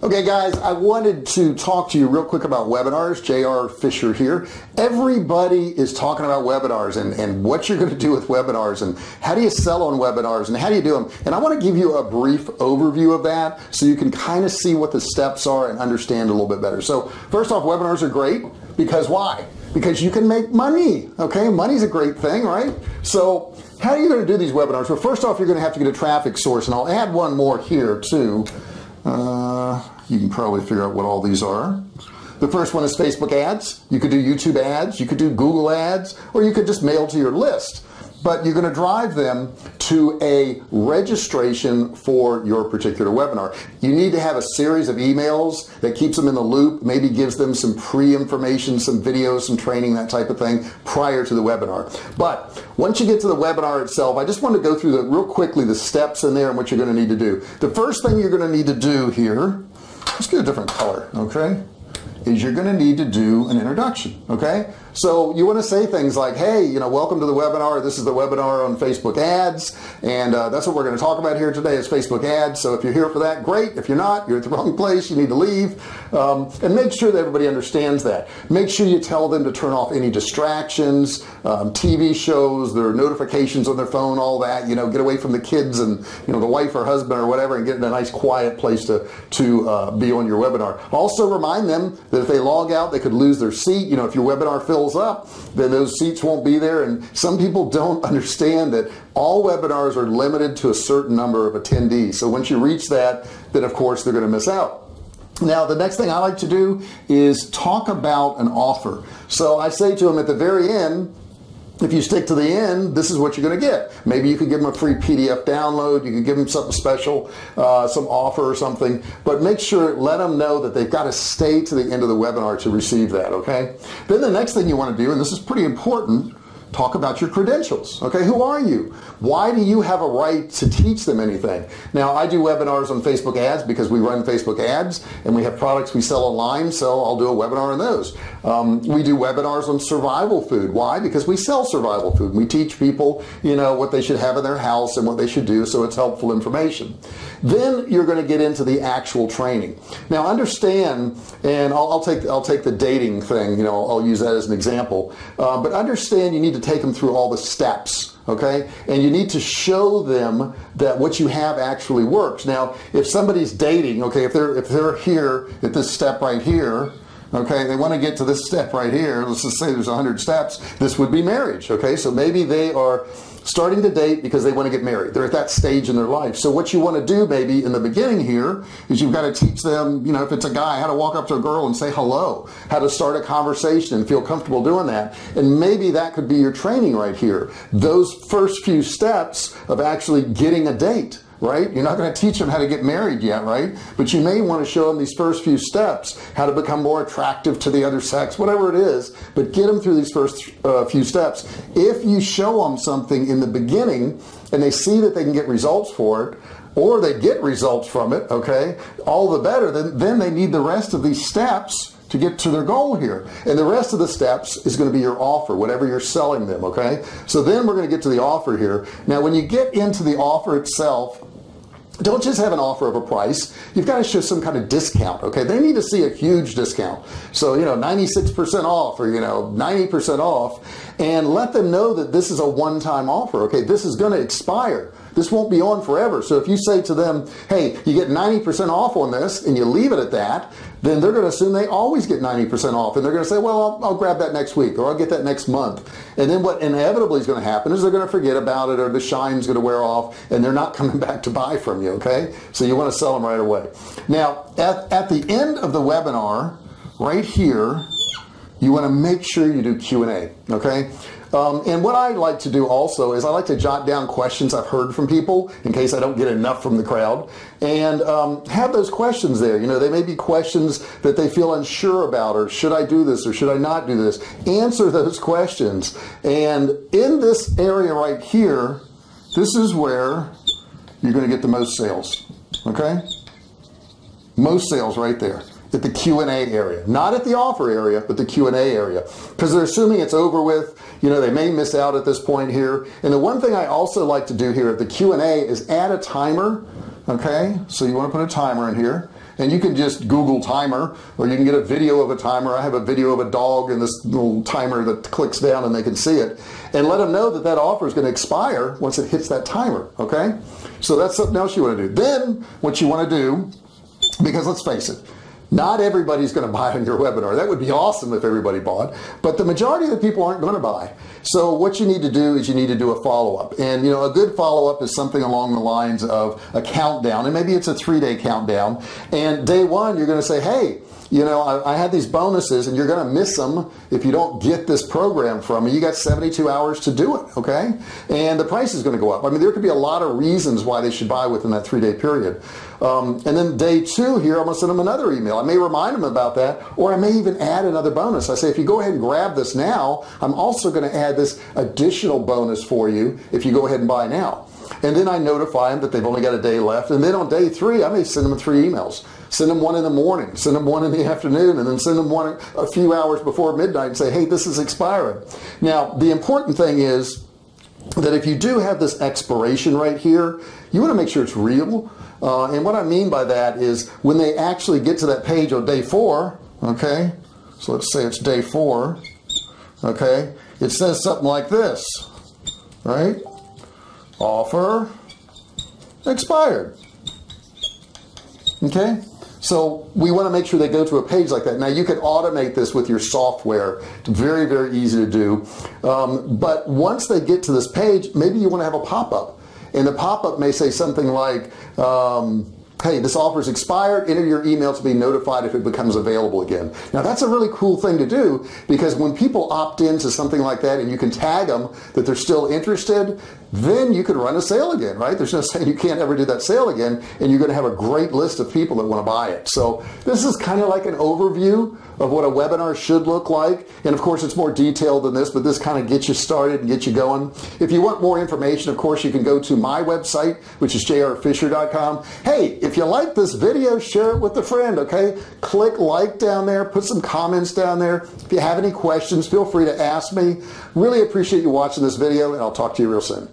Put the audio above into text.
Okay, guys, I wanted to talk to you real quick about webinars. JR Fisher here. Everybody is talking about webinars and, and what you're going to do with webinars and how do you sell on webinars and how do you do them. And I want to give you a brief overview of that so you can kind of see what the steps are and understand a little bit better. So, first off, webinars are great because why? Because you can make money. Okay, money's a great thing, right? So, how are you going to do these webinars? Well, first off, you're going to have to get a traffic source, and I'll add one more here too. Uh, you can probably figure out what all these are. The first one is Facebook ads. You could do YouTube ads, you could do Google ads, or you could just mail to your list but you're going to drive them to a registration for your particular webinar. You need to have a series of emails that keeps them in the loop, maybe gives them some pre-information, some videos, some training, that type of thing prior to the webinar. But once you get to the webinar itself, I just want to go through the real quickly the steps in there and what you're going to need to do. The first thing you're going to need to do here, let's get a different color, okay? Is you're going to need to do an introduction, okay? So you want to say things like, hey, you know, welcome to the webinar. This is the webinar on Facebook ads. And uh, that's what we're going to talk about here today is Facebook ads. So if you're here for that, great. If you're not, you're at the wrong place. You need to leave. Um, and make sure that everybody understands that. Make sure you tell them to turn off any distractions, um, TV shows, their notifications on their phone, all that. You know, get away from the kids and, you know, the wife or husband or whatever and get in a nice quiet place to, to uh, be on your webinar. Also remind them that if they log out, they could lose their seat. You know, if your webinar fills up, then those seats won't be there. And some people don't understand that all webinars are limited to a certain number of attendees. So once you reach that, then of course they're going to miss out. Now, the next thing I like to do is talk about an offer. So I say to them at the very end, if you stick to the end, this is what you're going to get. Maybe you could give them a free PDF download. You could give them something special, uh, some offer or something. But make sure, let them know that they've got to stay to the end of the webinar to receive that, okay? Then the next thing you want to do, and this is pretty important, talk about your credentials. Okay, who are you? Why do you have a right to teach them anything? Now, I do webinars on Facebook ads because we run Facebook ads and we have products we sell online, so I'll do a webinar on those. Um, we do webinars on survival food. Why? Because we sell survival food. We teach people, you know, what they should have in their house and what they should do, so it's helpful information. Then you're going to get into the actual training. Now, understand, and I'll, I'll take I'll take the dating thing. You know, I'll use that as an example. Uh, but understand, you need to take them through all the steps okay? And you need to show them that what you have actually works. Now, if somebody's dating, okay, if they're if they're here at this step right here, okay, they want to get to this step right here. Let's just say there's 100 steps. This would be marriage, okay? So maybe they are starting to date because they want to get married. They're at that stage in their life. So what you want to do maybe in the beginning here is you've got to teach them, you know, if it's a guy, how to walk up to a girl and say hello, how to start a conversation and feel comfortable doing that. And maybe that could be your training right here. Those first few steps of actually getting a date right? You're not going to teach them how to get married yet, right? But you may want to show them these first few steps, how to become more attractive to the other sex, whatever it is, but get them through these first uh, few steps. If you show them something in the beginning and they see that they can get results for it, or they get results from it, okay, all the better, then, then they need the rest of these steps to get to their goal here. And the rest of the steps is going to be your offer, whatever you're selling them, okay? So then we're going to get to the offer here. Now, when you get into the offer itself, don't just have an offer of a price. You've got to show some kind of discount, okay? They need to see a huge discount. So, you know, 96% off or, you know, 90% off and let them know that this is a one-time offer, okay? This is going to expire. This won't be on forever. So if you say to them, hey, you get 90% off on this and you leave it at that, then they're going to assume they always get 90% off. And they're going to say, well, I'll, I'll, grab that next week or I'll get that next month. And then what inevitably is going to happen is they're going to forget about it or the shine's going to wear off and they're not coming back to buy from you, okay? So you want to sell them right away. Now, at, at the end of the webinar, right here, you want to make sure you do Q&A, okay? Um, and what I like to do also is I like to jot down questions I've heard from people in case I don't get enough from the crowd and um, have those questions there. You know, they may be questions that they feel unsure about or should I do this or should I not do this? Answer those questions. And in this area right here, this is where you're going to get the most sales. Okay? Most sales right there at the Q&A area, not at the offer area, but the Q&A area, because they're assuming it's over with. You know, they may miss out at this point here. And the one thing I also like to do here at the Q&A is add a timer. Okay, so you want to put a timer in here. and you can just Google timer, or you can get a video of a timer. I have a video of a dog and this little timer that clicks down and they can see it, and let them know that that offer is going to expire once it hits that timer. Okay, so that's something else you want to do. Then what you want to do, because let's face it, not everybody's going to buy on your webinar. That would be awesome if everybody bought, but the majority of the people aren't going to buy. So what you need to do is you need to do a follow-up. And you know, a good follow-up is something along the lines of a countdown, and maybe it's a three-day countdown. And day one, you're going to say, hey, you know, I, I had these bonuses and you're going to miss them if you don't get this program from me. You got 72 hours to do it, okay? And the price is going to go up. I mean, there could be a lot of reasons why they should buy within that three day period. Um, and then day two here, I'm going to send them another email. I may remind them about that, or I may even add another bonus. I say, if you go ahead and grab this now, I'm also going to add this additional bonus for you if you go ahead and buy now. And then I notify them that they've only got a day left. And then on day three, I may send them three emails. Send them one in the morning, send them one in the afternoon, and then send them one a few hours before midnight and say, hey, this is expiring. Now, the important thing is that if you do have this expiration right here, you want to make sure it's real. Uh, and what I mean by that is when they actually get to that page on day four, okay, so let's say it's day four, okay, it says something like this, right? Offer expired. Okay? So we want to make sure they go to a page like that. Now you can automate this with your software. It's very, very easy to do. Um, but once they get to this page, maybe you want to have a pop-up. And the pop-up may say something like, um, hey, this offer is expired, enter your email to be notified if it becomes available again. Now that's a really cool thing to do because when people opt into something like that and you can tag them that they're still interested, then you can run a sale again, right? There's no saying you can't ever do that sale again and you're going to have a great list of people that want to buy it. So this is kind of like an overview of what a webinar should look like. And of course, it's more detailed than this, but this kind of gets you started and gets you going. If you want more information, of course, you can go to my website, which is jrfisher.com. Hey, if you like this video, share it with a friend, okay? Click like down there, put some comments down there. If you have any questions, feel free to ask me. Really appreciate you watching this video, and I'll talk to you real soon.